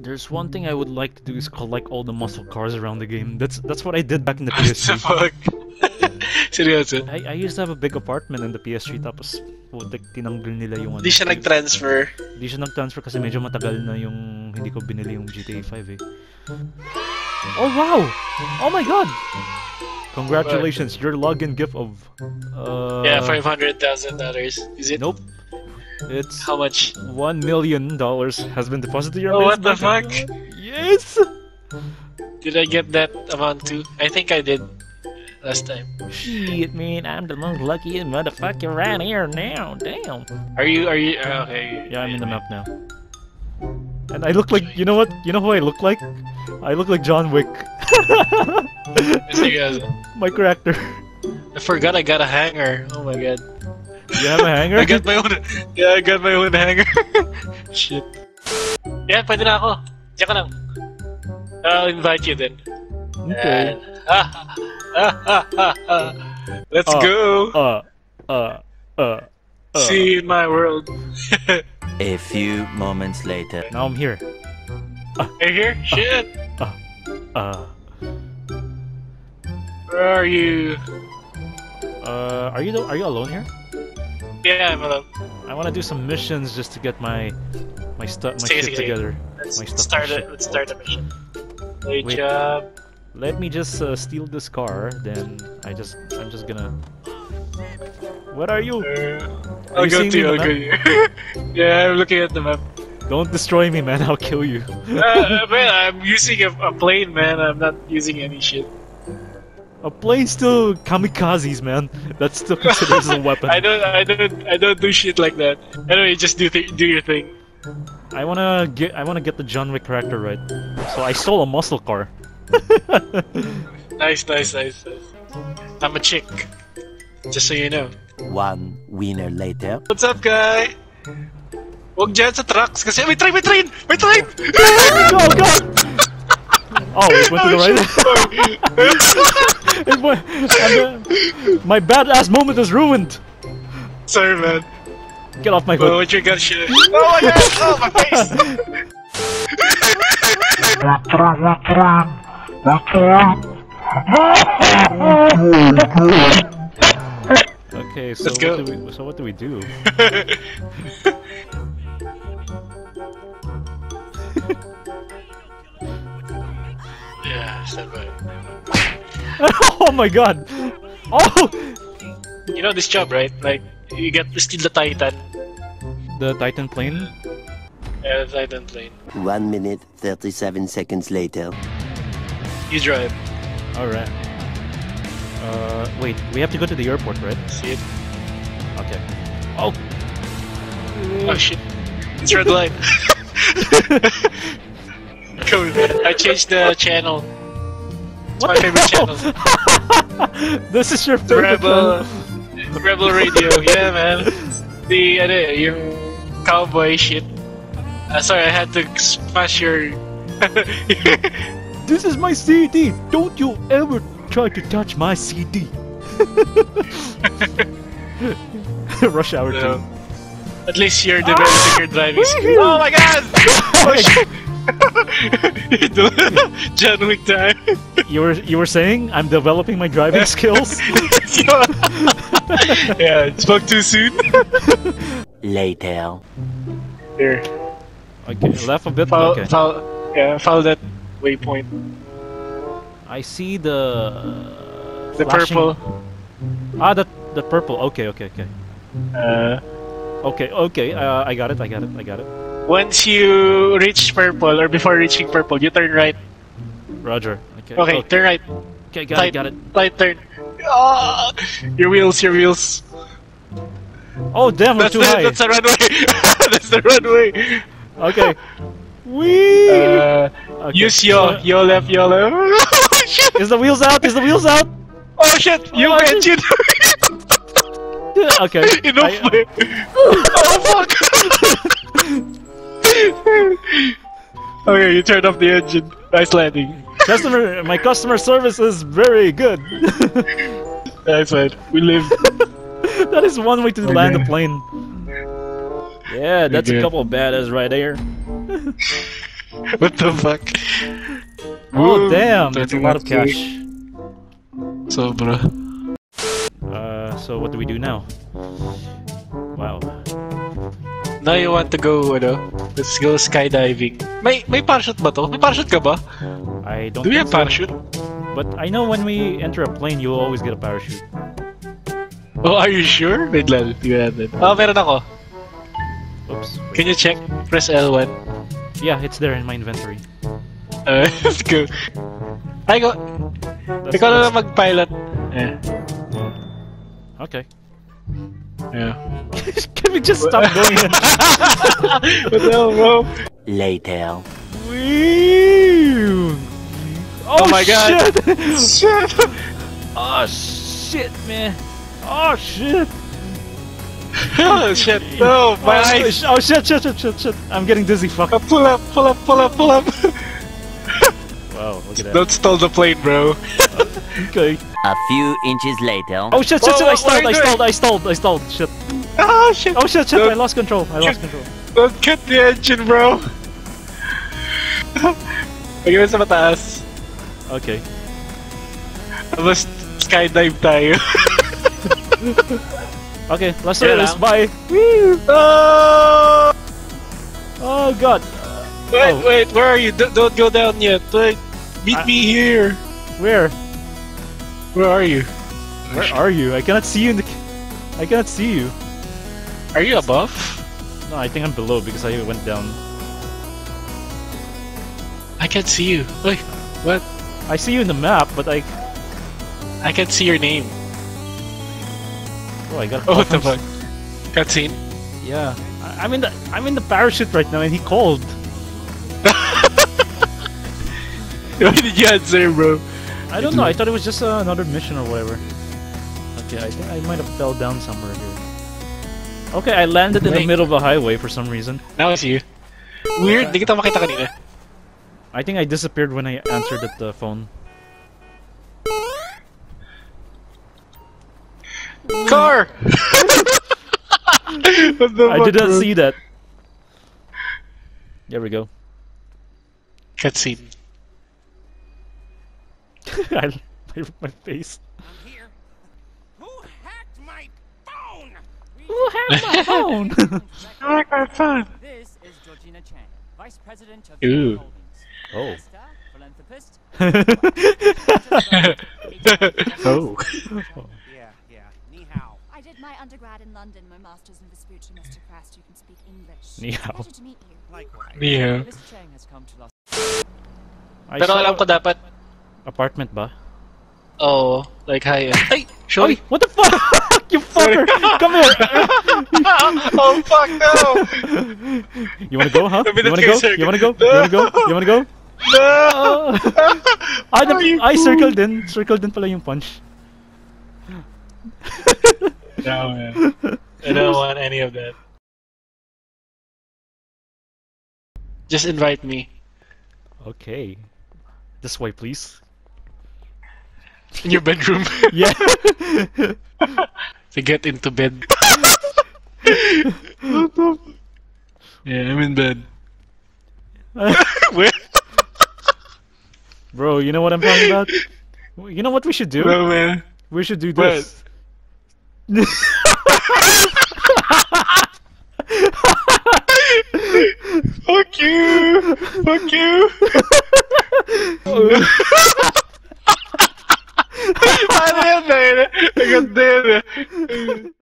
There's one thing I would like to do is collect all the muscle cars around the game. That's that's what I did back in the What the PS3. fuck? Seryoso? I, I used to have a big apartment in the PS3 tapos putik tinanggal nila yung ano. Hindi siya nag-transfer. Hindi siya nag-transfer kasi medyo matagal na yung hindi ko binili yung GTA 5 eh. Oh wow! Oh my god! Congratulations, your login gift of uh yeah, $500,000. Is it? Nope. It's How much? one million dollars has been deposited to your Oh, what the fuck? Yes! Did I get that amount too? I think I did last time. Shit, man, I'm the most luckiest motherfucker right here now. Damn. Are you? Are you? Uh, okay. Yeah, I'm in the map now. And I look like, you know what? You know who I look like? I look like John Wick. My character. I forgot I got a hangar. Oh my god. You have a hangar? I got my own. Yeah, I got my own hangar. Shit. Yeah, pwede na ako. Diyan ka lang. I'll invite you then. Okay. And- ah, ah, ah, ah, ah. Let's Oh. go. Uh, uh, uh, uh. See my world. A few moments later. Now I'm here. Are you here? Shit. Uh, Where are you? uh, are you the, are you alone here? Yeah, alone. I want to do some missions just to get my my stuff my shit together. Let's My stuff, start it. Let's start the mission. Great Wait. job. Let me just uh, steal this car, then I just I'm just gonna. What are you? Uh, Are I'll you go to you. I'll go you. yeah, I'm looking at the map. Don't destroy me, man. I'll kill you. uh, man, I'm using a, a plane, man. I'm not using any shit. Uh, a plane still kamikazes, man. That's still considered as a weapon. I don't, I don't, I don't do shit like that. Anyway, just do th- do your thing. I wanna get I wanna get the John Wick character right. So I stole a muscle car. Nice, nice, nice, nice. I'm a chick. Just so you know. One winner later. What's up, guy? Huwag dyan sa trucks kasi may train, may train! May train! go, go! Oh, it went to the right. it went, and, uh, my badass moment is ruined. Sorry, man. Get off my Oh, hood. what you got shit? Oh my god! Oh, my face! Okay, so Let's what do we so what do we do? yeah, stand oh my god! Oh, You know this job, right? Like, you get to steal the Titan. the Titan plane. Yeah, the Titan plane. One minute, 37 seconds later. You drive. All right. Uh, wait. We have to go to the airport, right? See it? Okay. Oh. Oh shit. It's red light. cool. I changed the channel. It's my What the favorite channel. this is your favorite Rebel, channel? Rebel Radio. Yeah, man. The ano, yung cowboy shit. Uh, sorry, I had to smash your. This is my CD. Don't you ever try to touch my CD. Rush hour No. two. At least you're developing your driving skill. Oh my god! Oh shit! You're doing John Wick time. You were you were saying I'm developing my driving skills. yeah, spoke too soon. Later. Here, okay, left a bit. follow, Okay. follow, yeah, follow that waypoint. I see the The flashing- purple. Ah, the the purple. Okay, okay, okay. Uh, Okay, okay. Uh, I got it. I got it. I got it. Once you reach purple, or before reaching purple, you turn right. Roger. Okay. Okay, turn right. Okay, got it. Got it. Tight turn. Ah, your wheels, your wheels. Oh damn, That's too the, high. that's the runway. that's the runway. Okay. Wee. Uh, Okay, use your your left, your left. Oh shit! Is the wheels out? Is the wheels out? Oh shit! You Oh, engine. Okay. Enough. I- man. oh fuck! Okay, you turned off the engine. Nice landing. customer, my customer service is very good. Nice man. We live. that is one way to land a plane. Yeah, that's a couple of badass right there. What the fuck? Oh Woo, damn, that's a lot of 21K. cash. Sobra. Uh, so what do we do now? Wow. Now you want to go, ano? Let's go skydiving. May may parachute ba to? May parachute ka ba? I don't Do we have so, parachute? But I know when we enter a plane, you'll always get a parachute. Oh, are you sure? Wait lang, tingnan natin. Oh, meron ako. Oops. wait. Can you check? Press L1. Yeah, it's there in my inventory. Uh, let's go. Ay, go. That's- Ikaw na lang mag-pilot. Eh, Okay. Yeah. Can we just stop going in? What the hell, bro? Later. Wee! Oh, Oh my God. Shit! shit. oh shit, man! Oh shit! oh, shit. No, my oh, eyes. oh shit, shit, shit, shit, shit! I'm getting dizzy. Fuck. Uh, Pull up, pull up, pull up, pull up. Wow, look at that. Don't stall the plane, bro. Okay. A few inches later. Oh shit, shit, Whoa, shit! I what are stalled, I doing? stalled, I stalled, I stalled. Shit. Oh, shit. Oh shit, shit! I Don't- lost control. I lost control. Don't cut the engine, bro. Pagawin sa mataas. Okay. Tapos skydive tayo. Okay, let's do Yeah, this. lang. Bye. Woo! oh! Oh god. Wait, Oh. wait, where are you? D- don't go down yet. Wait, meet I- me here. Where? Where are you? Where are you? I cannot see you in the. I cannot see you. Are you above? No, I think I'm below because I went down. I can't see you. Wait, what? I see you in the map, but I. I can't see your name. Oh, I got. Oh, what the fuck? Cutscene? Yeah, I, I'm in the. I'm in the parachute right now, and he called. Why did you answer, bro? I don't know. I thought it was just uh, another mission or whatever. Okay, I think I might have fell down somewhere here. Okay, I landed in the middle of a highway for some reason. Now I see you. Weird, di kita makita kanina. I think I disappeared when I answered at the phone. Car! the I did not see that. There we go. Cutscene. I my, my face. I'm here. Who hacked my phone? Who hacked my phone? I like my phone. This is Georgina Chang, Vice President of Ooh. Holdings. Oh. Philanthropist. oh. Yeah, yeah. Ni hao. I did my undergrad in London, my master's in Vespucci, Mr. Crest. You can speak English. Ni hao. Pleasure to meet you. Likewise. Yeah. Miss Chang has come to Los I Pero alam ko dapat, apartment ba? oh, like high uh, end. Ay! Show Oy, what the fuck? you fucker! Come here! oh fuck no! You wanna go, huh? You wanna go? You wanna go? You wanna go? You wanna go? No! I, Are you I cool? circled din. Circled din pala yung punch. No man. I don't want any of that. Just invite me. Okay. This way, please. In your bedroom. Yeah. to get into bed. yeah, I'm in bed. Where? Bro, you know what I'm talking about? You know what we should do? Bro, man. We should do What? this. Fuck you! Fuck you! Valeu, velho. Eu odeio,